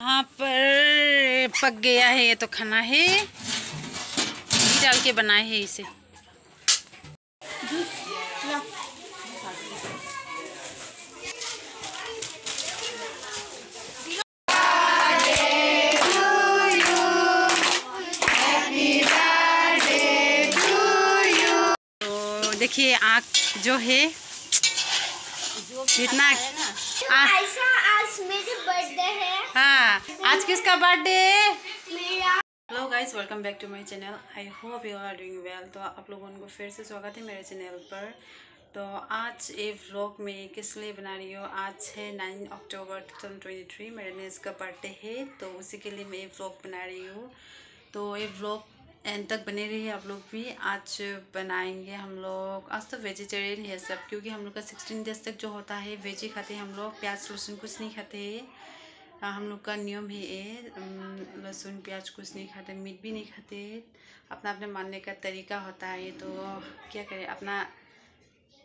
यहाँ पर पक गया है, ये तो खाना है। घी डाल के बनाए है इसे। तो देखिए, आँख जो है आयशा आज मेरी बर्थडे है। हाँ आज किसका birthday hello guys welcome back to my channel I hope you are doing well तो आप लोगों को फिर से स्वागत है मेरे चैनल पर। तो आज ये व्लॉग में किस लिए बना रही हूँ? आज है नाइन अक्टूबर 2023 मेरे नेस का बर्थडे है तो उसी के लिए मैं ये व्लॉग बना रही हूँ। तो ये व्लॉग एंड तक बने रहिए आप लोग भी। आज बनाएँगे हम लोग आज तो वेजिटेरियन है सब, क्योंकि हम लोग का सिक्सटीन डेज़ तक जो होता है वेज ही खाते हैं हम लोग, प्याज, लहसुन कुछ नहीं खाते हैं। हम लोग का नियम है ये लहसुन, प्याज कुछ नहीं खाते, मीट भी नहीं खाते। अपना अपने मानने का तरीका होता है तो क्या करें, अपना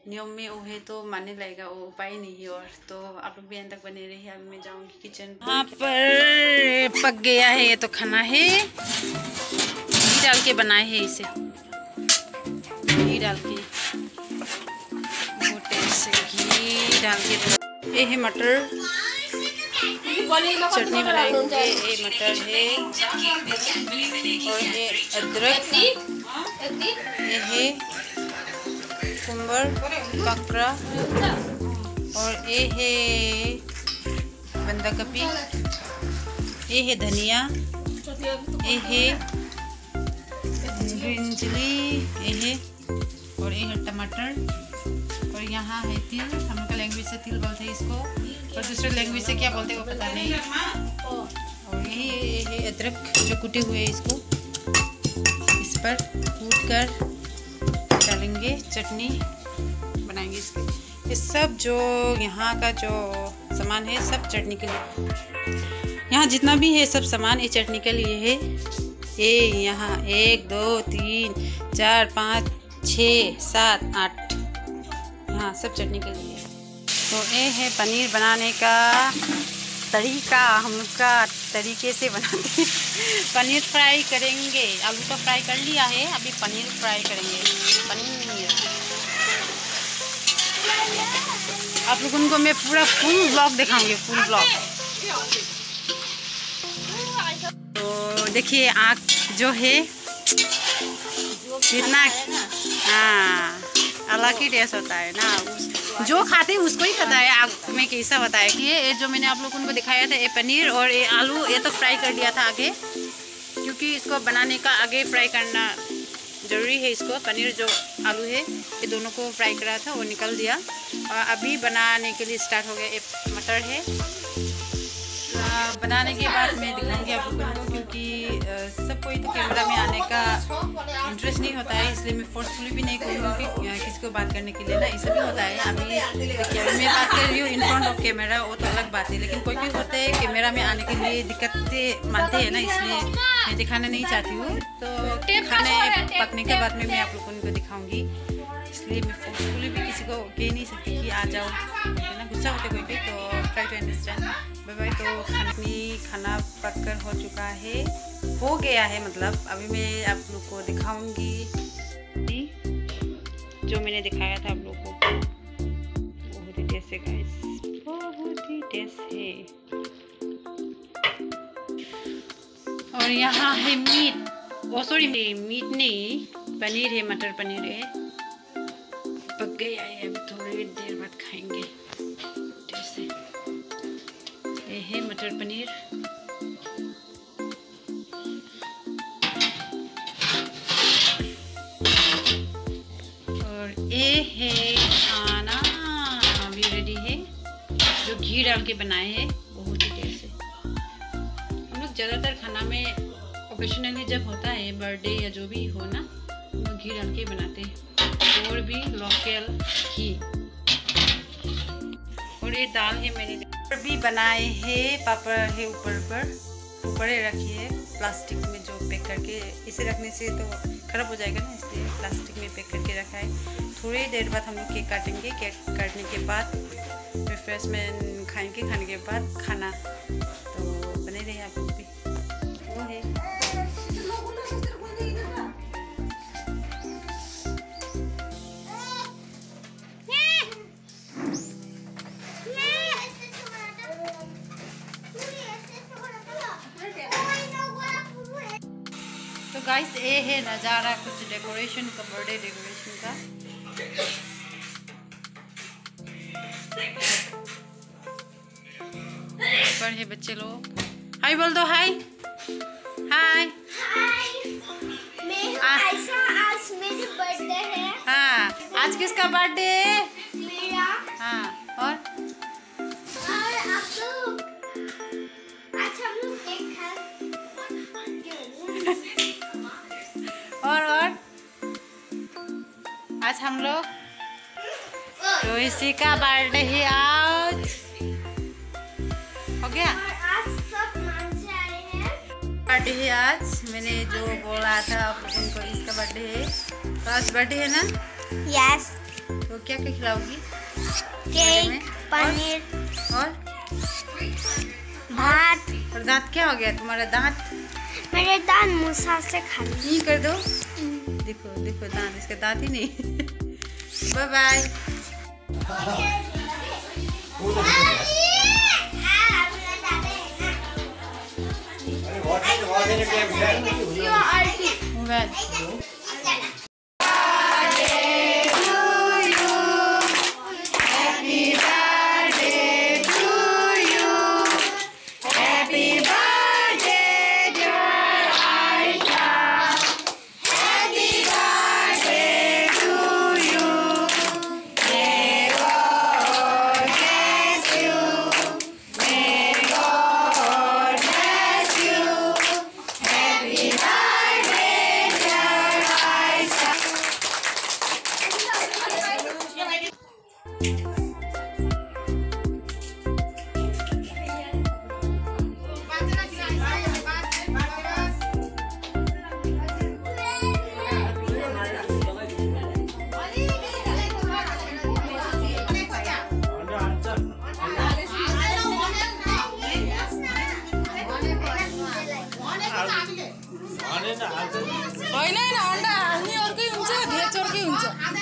नियम में वो है तो मानने लगेगा वो उपाय नहीं है और तो आप लोग भी अंत तक बने रहिए। अब मैं जाऊँगी किचन पर पक गया है, ये तो खाना है। घी डाल के बनाए हैं इसे। घी डाल के। मोटे से घी डाल के ये है मटर। चटनी बनाएँगे। ये मटर है। और ये अदरक। ये है कुंबर काकरा। और ये है बंदा कपी। ये है धनिया। ये है ग्रीन चिली ये और ये है टमाटर, और यहाँ है तिल। हम लोग का लैंग्वेज से तिल बोलते हैं इसको। और दूसरे लैंग्वेज से क्या बोलते हैं वो पता नहीं। और यही है अदरक जो कुटे हुए हैं इसको। इस पर कूट कर डालेंगे। चटनी बनाएँगे इसके। ये सब जो यहाँ का जो सामान है, सब चटनी के लिए। यहाँ जितना भी है सब सामान ये चटनी के लिए है। ये यहाँ एक, दो, तीन, चार, पाँच, छ, सात, आठ। हाँ सब चटनी के लिए। तो ये है पनीर बनाने का तरीका। हम लोग का तरीके से बनाते हैं। पनीर फ्राई करेंगे। आलू का फ्राई कर लिया है। अभी पनीर फ्राई करेंगे। पनीर आप लोगों को मैं पूरा फुल ब्लॉग दिखाऊँगी। Full blog. देखिए आँख जो है कितना हाँ अलग ही टेस्ट होता है ना। जो खाते हैं उसको ही पता है। आप में कैसा बताया कि ये जो मैंने आप लोगों को दिखाया था ये पनीर और ये आलू ये तो फ्राई कर दिया था आगे। क्योंकि इसको बनाने का आगे फ्राई करना ज़रूरी है इसको। पनीर जो आलू है ये दोनों को फ्राई करा था वो निकल दिया। और अभी बनाने के लिए स्टार्ट हो गया ये मटर है। आ, बनाने के बाद मैं दिखाऊँगी आप लोगों को। नहीं होता है इसलिए मैं फोर्सफुली भी नहीं कहूँगी कि किसी को बात करने के लिए ना ऐसा भी होता है। अभी देखिए अभी मैं बात कर रही हूँ इन फ्रंट ऑफ़ कैमरा वो तो अलग बात है लेकिन कोई कोई होता है कैमरा में आने के लिए दिक्कतें मानते हैं ना इसलिए मैं दिखाना नहीं चाहती हूँ। तो खाने पकने के बाद में मैं आप लोगों को दिखाऊँगी। इसलिए मैं फोर्सफुली भी किसी को कह नहीं सकती कि आ जाओ है ना गुस्सा होते कोई भी तो try to understand bye bye तो खाने खाना पक कर हो चुका है हो गया है मतलब अभी मैं आप लोग को दिखाऊँगी जो मैंने दिखाया था आप लोगों को बहुत ही टेस्ट है बहुत ही टेस्ट है और यहाँ है मीट ओ सॉरी मीट नहीं पनीर है मटर पनीर है पक गया है, अभी थोड़ी देर बाद खाएँगे। है ये है मटर पनीर। और ये है खाना। अभी रेडी है। जो घी डाल के बनाए हैं, बहुत ही देर से। हम लोग ज़्यादातर खाना में ओकेशनली जब होता है बर्थडे या जो भी हो ना, हम लोग घी डाल के बनाते हैं। और भी लोकल घी। और ये दाल है मैंने। पापड़ भी बनाए हैं, पापड़ है ऊपर पर। ऊपर ही रखी है, प्लास्टिक में जो पैक करके, इसे रखने से तो खराब हो जाएगा ना, इसलिए प्लास्टिक में पैक करके रखा है। थोड़ी देर बाद हम लोग केक काटेंगे, केक काटने के बाद रिफ्रेशमेंट खाएँगे, खाने के बाद खाना। तो बने रहिए गाइस ये है नज़ारा कुछ डेकोरेशन का बर्थडे डेकोरेशन का। पर है बच्चे लोग। हाय बोल दो हाय हाय हाय मैं आज मेरी बर्थडे है। हाँ आज किसका बर्थडे हम लोग। तो इसी का बर्थडे है आज। हो गया? हैं बर्थडे है आज। मैंने जो बोला था आप लोगों को इसका बर्थडे है। तो आज बर्थडे है ना? यस तो क्या क्या खिलाओगी? केक पनीर। और? भात। और दांत क्या हो गया? तुम्हारा दांत? मेरे दांत मूसा से खाली। कर दो। देखो देखो दांत इसके दांत ही नहीं। बाय बाय मोबाइल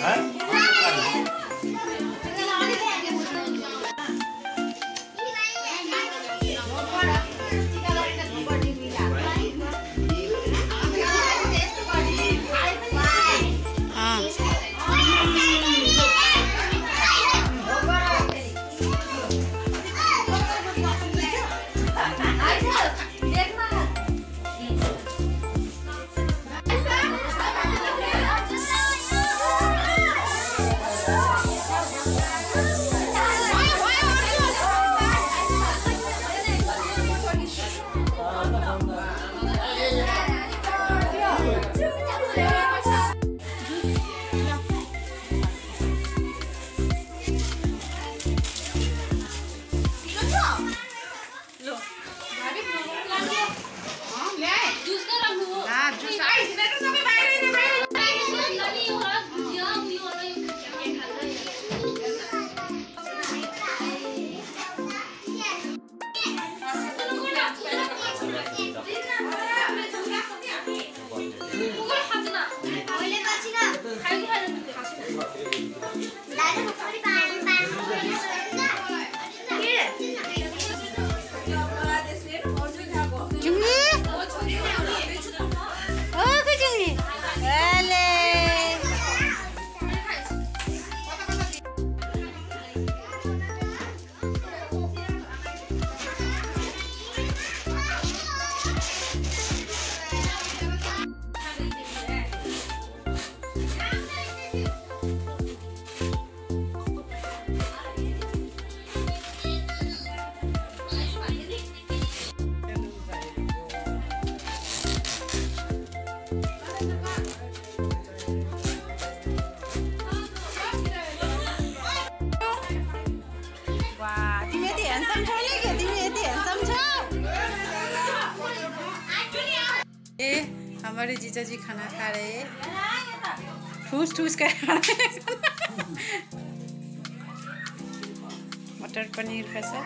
हाँ समझाने हमारे जीजा जी खाना खा रहे ठूस ठूस कर मटर पनीर का सा